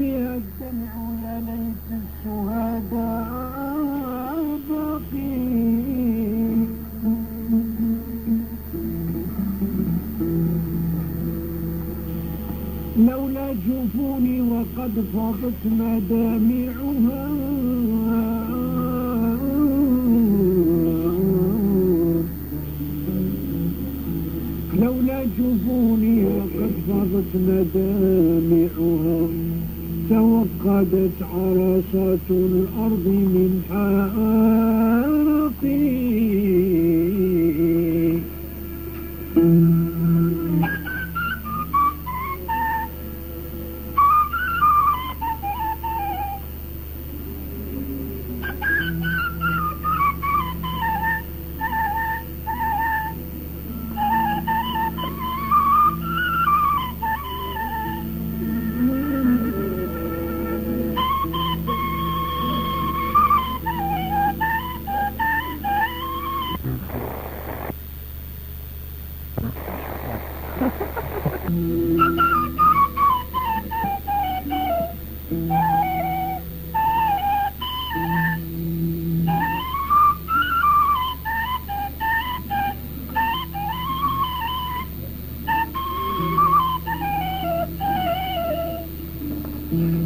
فيها الدمع يا ليت الشهداء باقين لولا جفوني وقد فاضت مدامعها. لولا جفوني وقد فاضت مدامعها. توقدت عرصات الأرض من حارقي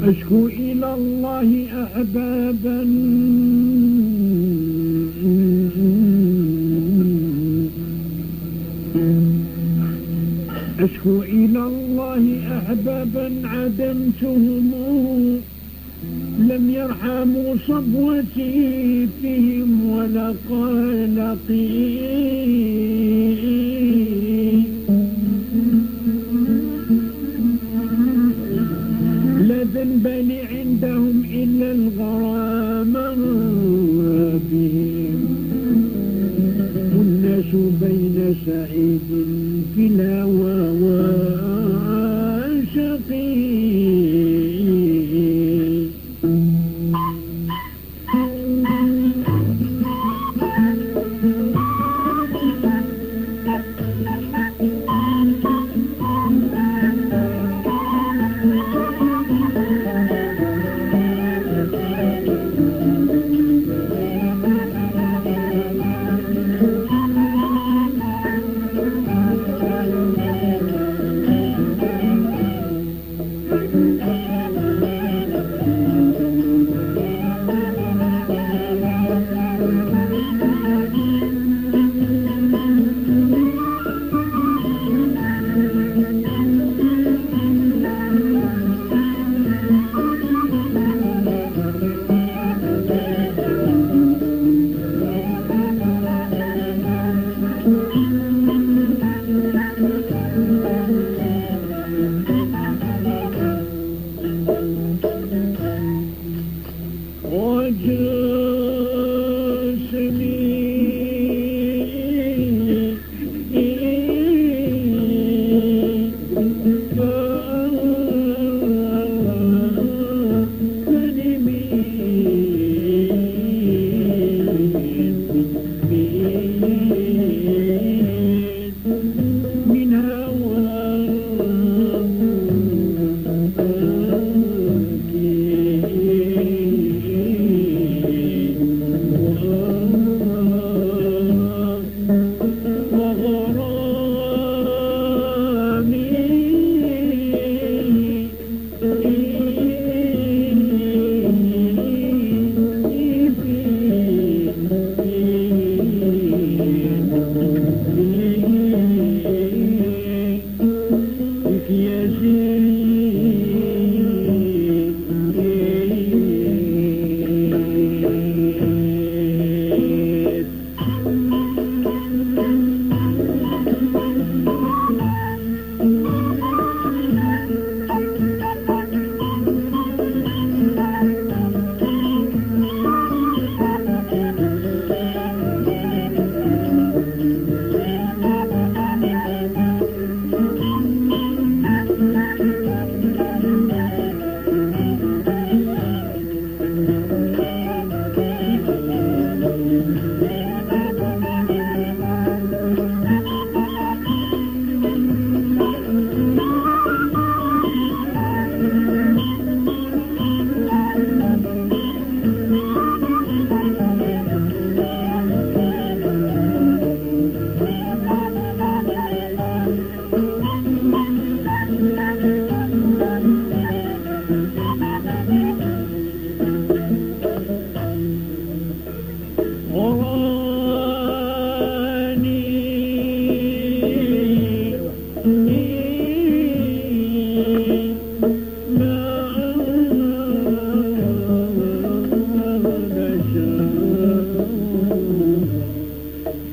أشكو إلى الله أحبابا. أشكو إلى الله أحبابا عدمتهم. لم يرحموا صبوتي فيهم ولا قلقي الغرام بهم. والناس بين سعيد في الهوى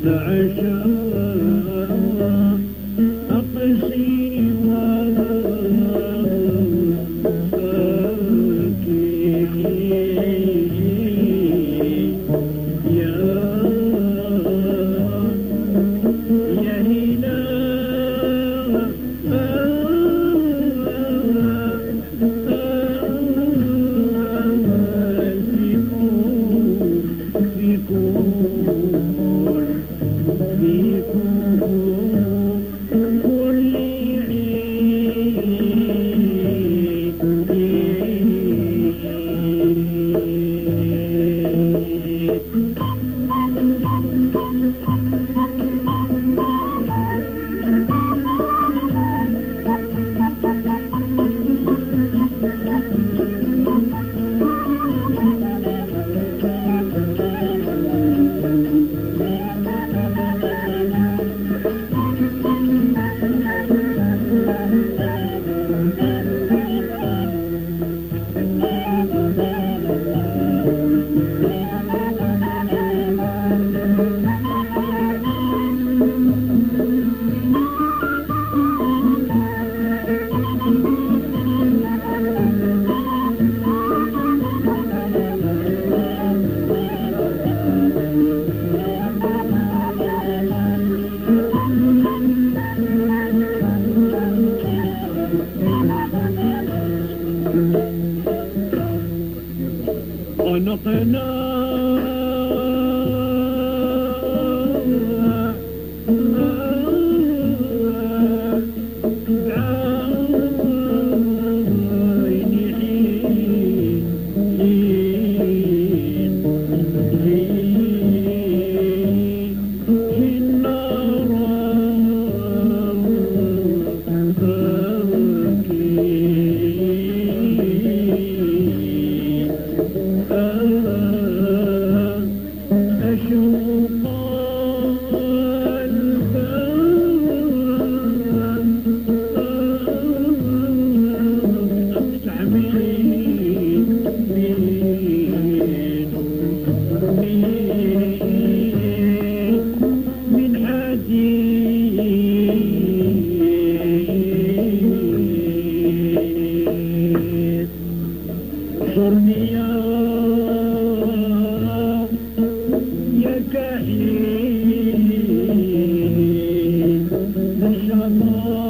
العشاق Shalom.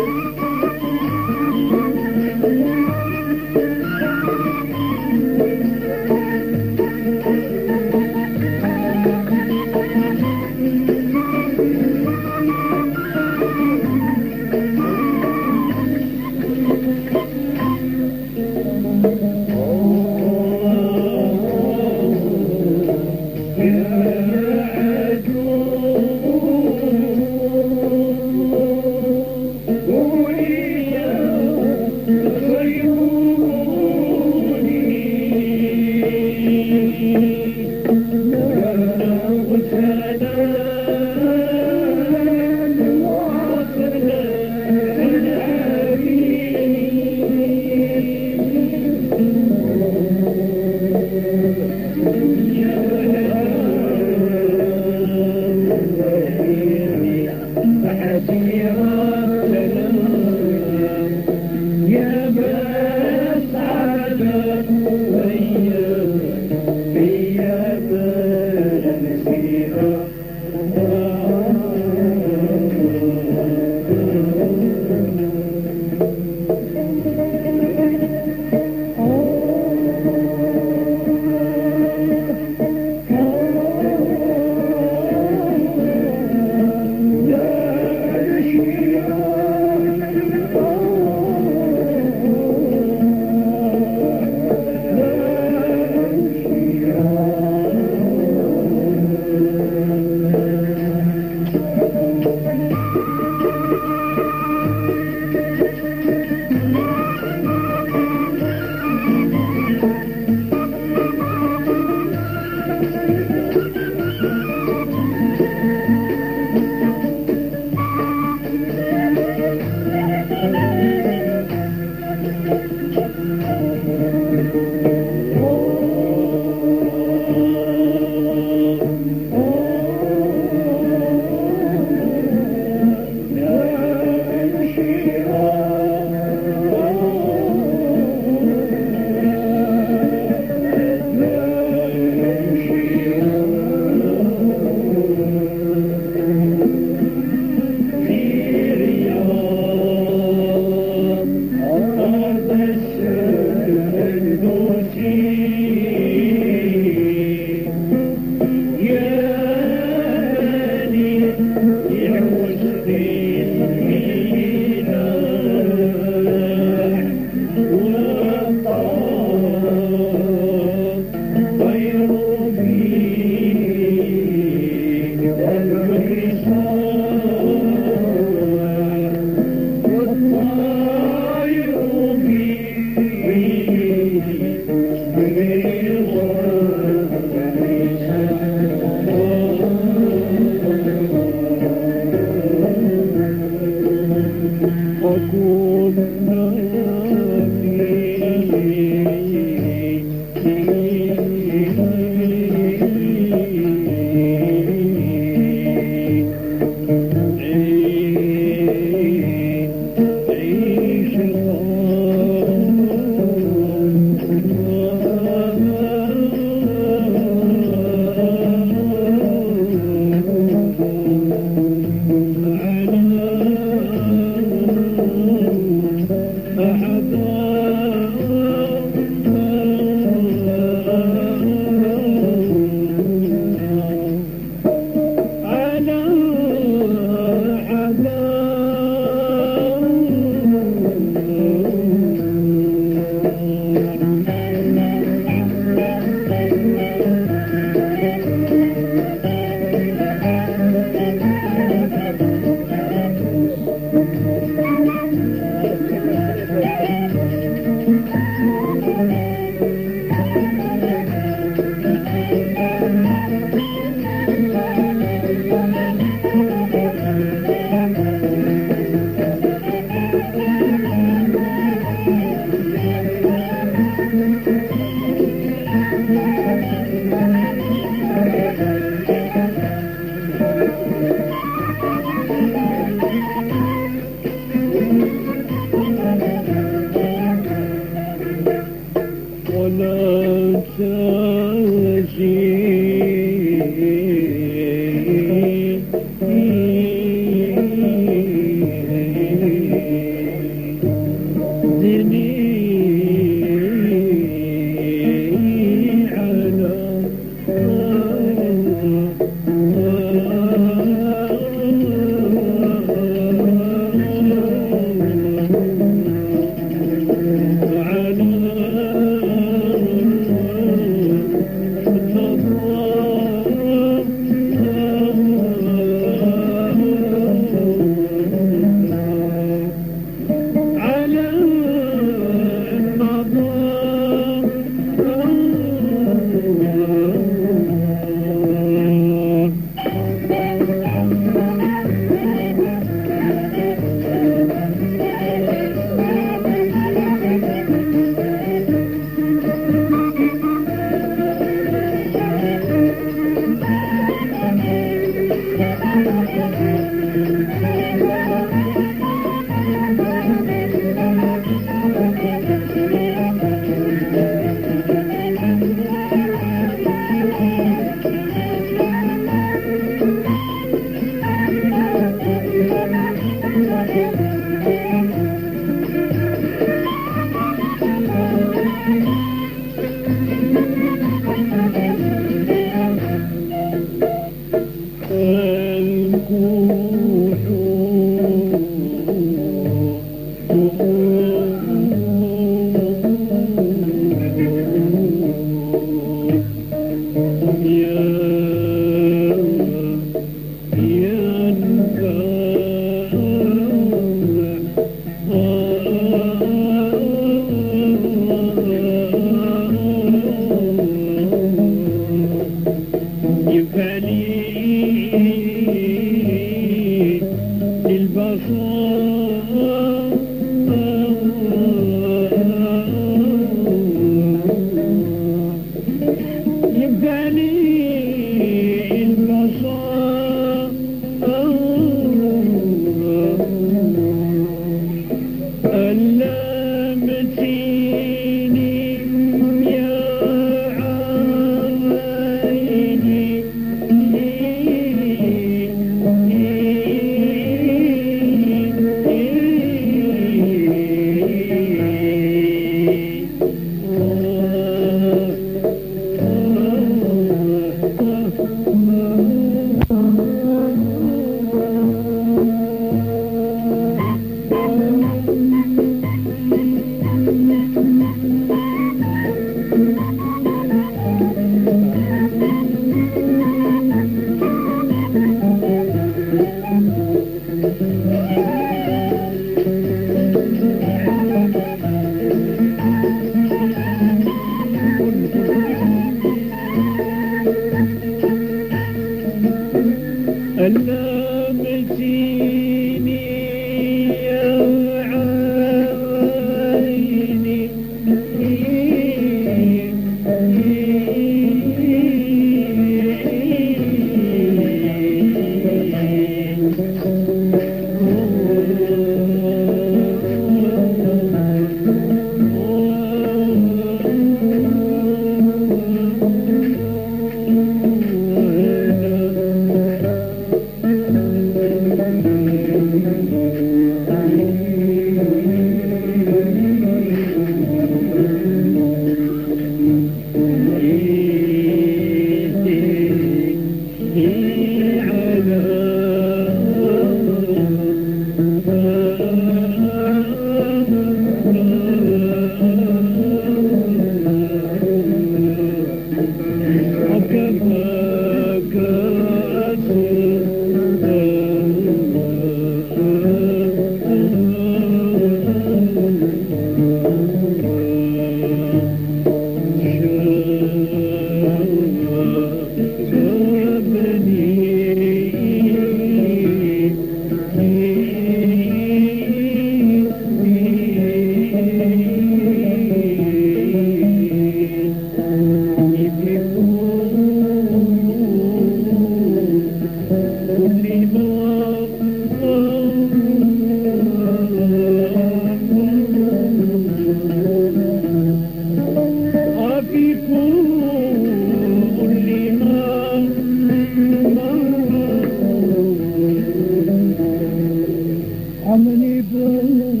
عملي بالله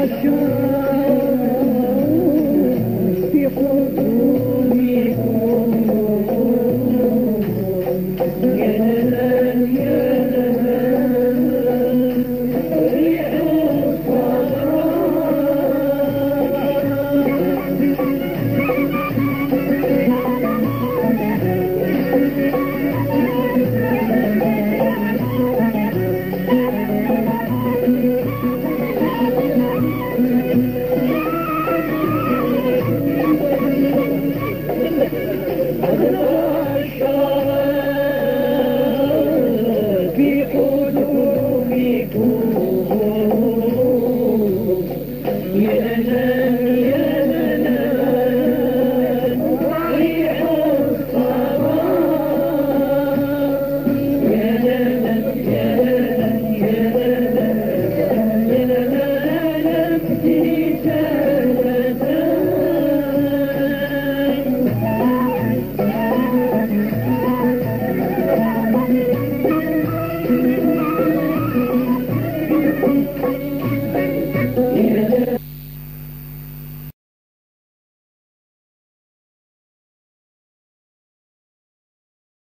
Asha.